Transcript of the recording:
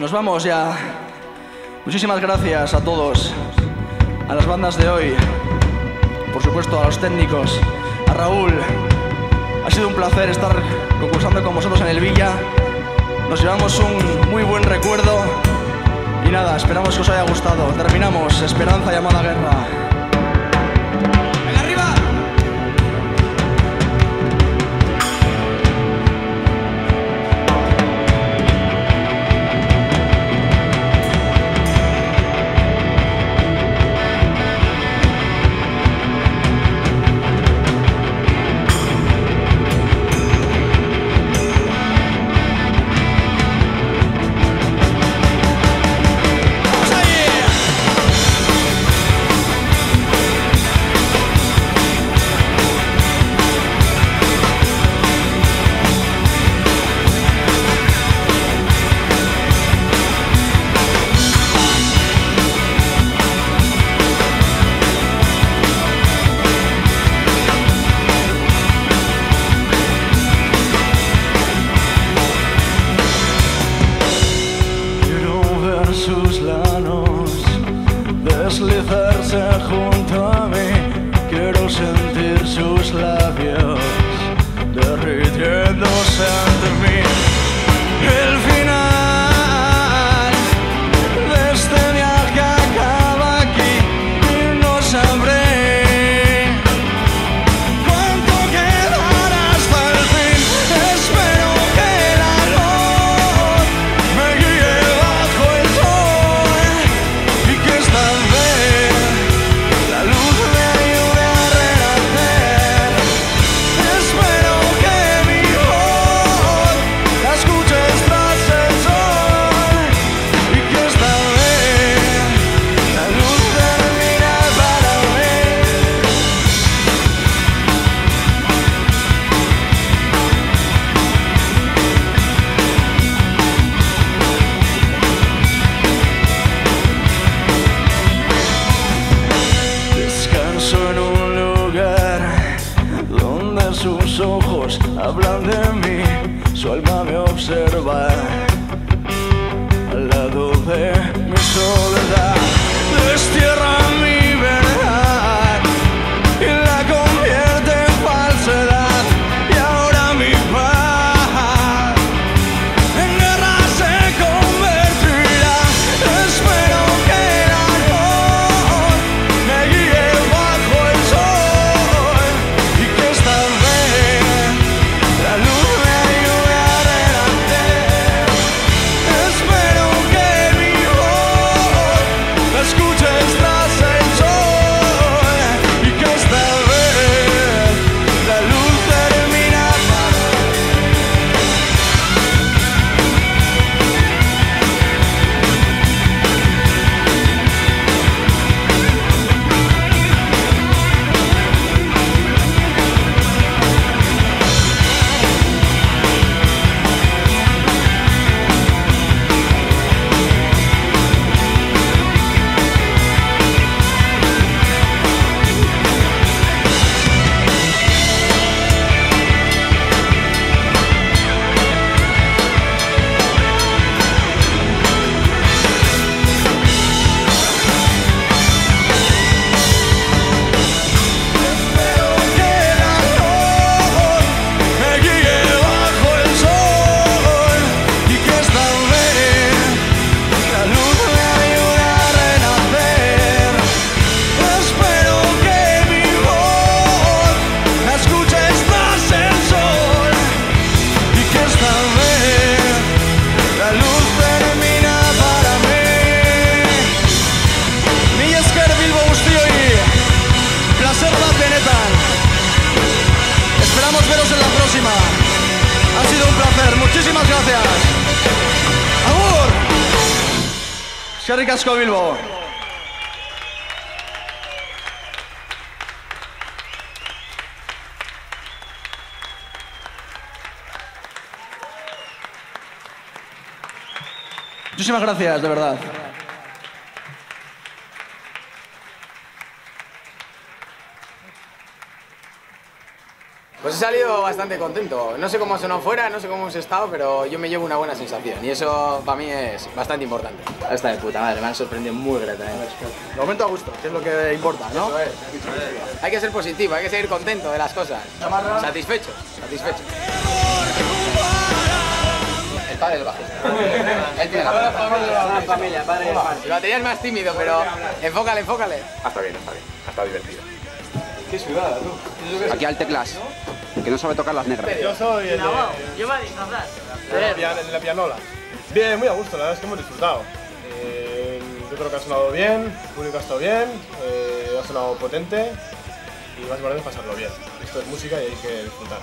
nos vamos ya. Muchísimas gracias a todos, a las bandas de hoy, por supuesto a los técnicos, a Raúl. Ha sido un placer estar concursando con vosotros en el Villa. Nos llevamos un muy buen recuerdo y nada, esperamos que os haya gustado. Terminamos, Esperanza llamada Guerra. Junto a mí. Quiero sentir sus labios derritiéndose ante mí. Hablan de mí, su alma me observa. Al lado de benetan. Esperamos veros en la próxima. Ha sido un placer, muchísimas gracias. ¡Agur! Eskerrik asko Bilbo. Muchísimas gracias, de verdad. Pues he salido bastante contento. No sé cómo ha sonado fuera, no sé cómo hemos estado, pero yo me llevo una buena sensación y eso para mí es bastante importante. Está de puta madre, me han sorprendido muy gratamente. De momento a gusto, que es lo que importa, ¿no? Hay que ser positivo, hay que seguir contento de las cosas. Satisfechos, satisfechos. El padre del bajista. Él tiene la familia, padre del El batería es más tímido, pero enfócale, enfócale. Está bien, está bien, está divertido. Aquí al teclas, que no sabe tocar las negras. Yo soy el de, Yo me voy a disfrazar. de la, pia- el de la pianola. Bien, muy a gusto, la verdad es que hemos disfrutado. Eh, yo creo que ha sonado bien, el público ha estado bien, eh, ha sonado potente y más importante es pasarlo bien. Esto es música y hay que disfrutar.